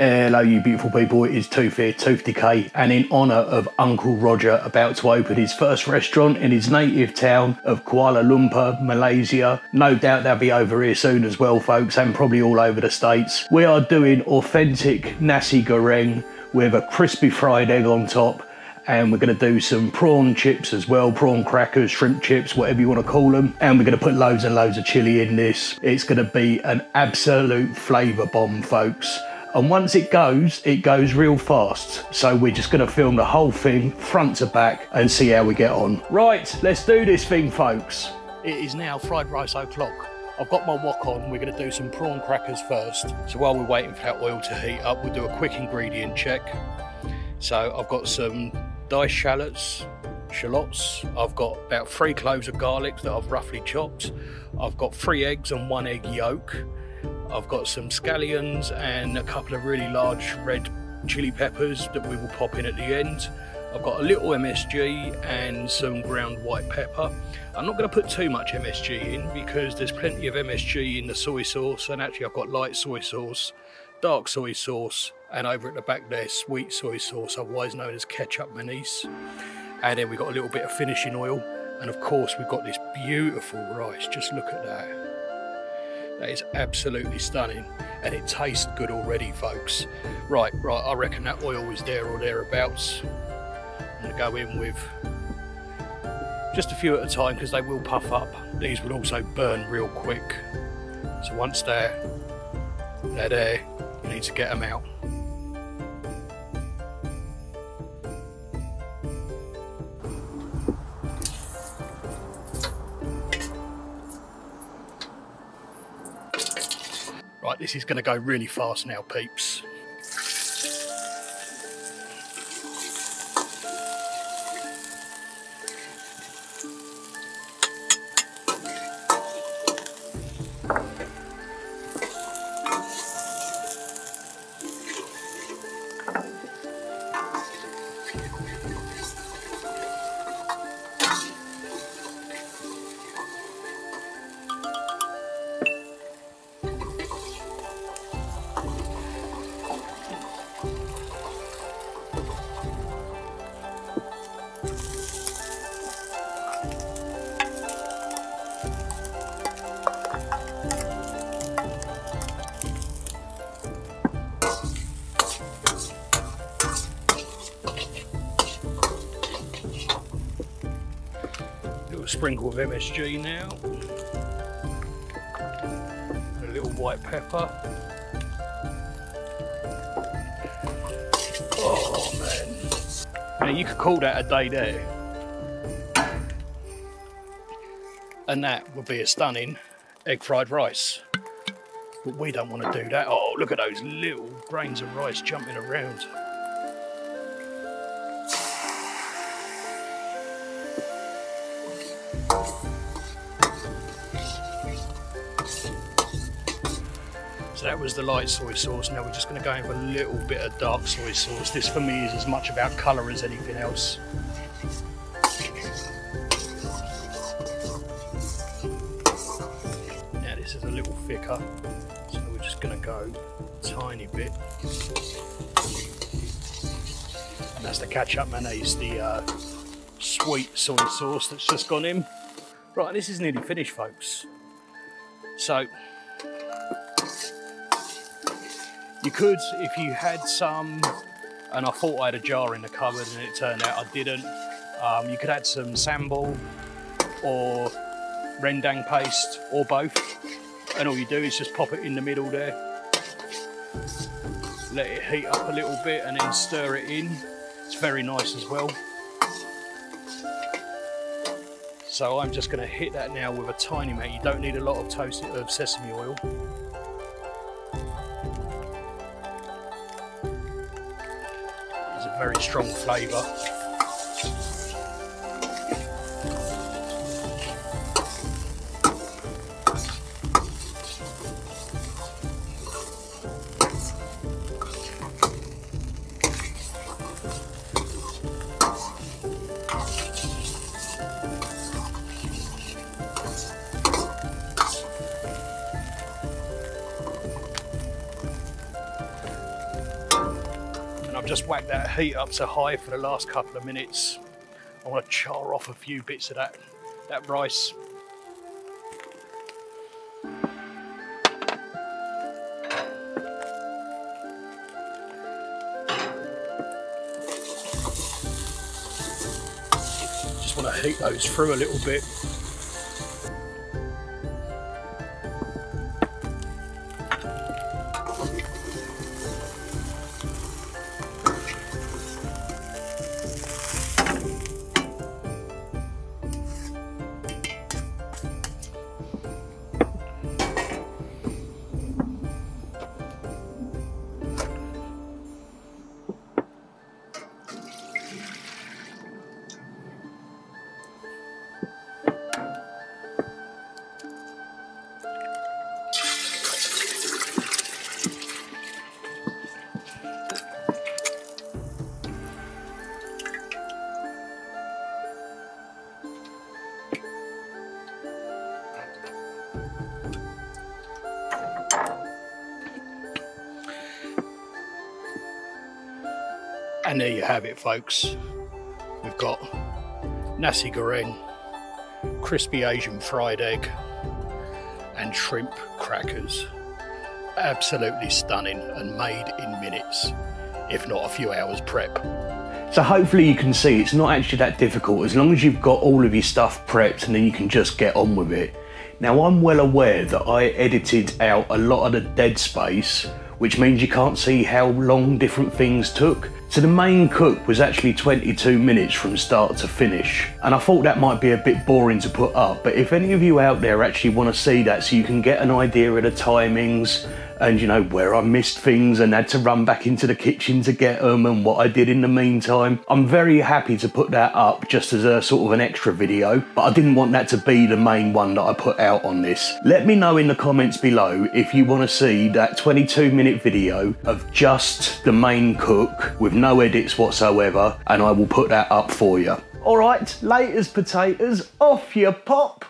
Hello, you beautiful people. It is Tooth here, Tooth Decay, and in honour of Uncle Roger about to open his first restaurant in his native town of Kuala Lumpur, Malaysia. No doubt they'll be over here soon as well, folks, and probably all over the States. We are doing authentic nasi goreng with a crispy fried egg on top and we're going to do some prawn chips as well prawn crackers shrimp chips whatever you want to call them and we're going to put loads and loads of chili in this it's going to be an absolute flavour bomb folks and once it goes it goes real fast so we're just going to film the whole thing front to back and see how we get on right let's do this thing folks it is now fried rice o'clock I've got my wok on. We're going to do some prawn crackers first. So while we're waiting for that oil to heat up, we'll do a quick ingredient check. So I've got some diced shallots, shallots. I've got about three cloves of garlic that I've roughly chopped. I've got three eggs and one egg yolk. I've got some scallions and a couple of really large red chili peppers that we will pop in at the end. I've got a little MSG and some ground white pepper. I'm not going to put too much MSG in because there's plenty of MSG in the soy sauce and actually I've got light soy sauce, dark soy sauce and over at the back there sweet soy sauce otherwise known as kecap manis. And then we've got a little bit of finishing oil and of course we've got this beautiful rice, just look at that. That is absolutely stunning and it tastes good already folks. Right, right, I reckon that oil is there or thereabouts. I'm to go in with just a few at a time because they will puff up. These will also burn real quick. So once they're, they're there, you need to get them out. Right, this is going to go really fast now, peeps. Sprinkle of MSG now. A little white pepper. Oh man. Now you could call that a day there. And that would be a stunning egg fried rice. But we don't want to do that. Oh, look at those little grains of rice jumping around. So that was the light soy sauce. Now we're just going to go in with a little bit of dark soy sauce. This for me is as much about colour as anything else. Now this is a little thicker, so we're just going to go a tiny bit. And that's the kecap manis, the uh, sweet soy sauce that's just gone in. Right, this is nearly finished, folks. So You could, if you had some, and I thought I had a jar in the cupboard and it turned out I didn't, um, you could add some sambal or rendang paste or both. And all you do is just pop it in the middle there. Let it heat up a little bit and then stir it in. It's very nice as well. So I'm just going to hit that now with a tiny amount. You don't need a lot of toasted of sesame oil. It's a very strong flavour. Just whacked that heat up to high for the last couple of minutes. I want to char off a few bits of that, that rice. Just want to heat those through a little bit. And there you have it, folks. We've got nasi goreng, crispy Asian fried egg, and shrimp crackers. Absolutely stunning and made in minutes, if not a few hours prep. So hopefully you can see it's not actually that difficult as long as you've got all of your stuff prepped and then you can just get on with it. Now I'm well aware that I edited out a lot of the dead space which means you can't see how long different things took. So the main cook was actually 22 minutes from start to finish. And I thought that might be a bit boring to put up, but if any of you out there actually want to see that so you can get an idea of the timings and you know where I missed things and had to run back into the kitchen to get them and what I did in the meantime. I'm very happy to put that up just as a sort of an extra video, but I didn't want that to be the main one that I put out on this. Let me know in the comments below if you want to see that 22 minute video of just the main cook with no edits whatsoever and I will put that up for you. All right, laters potatoes, off you pop.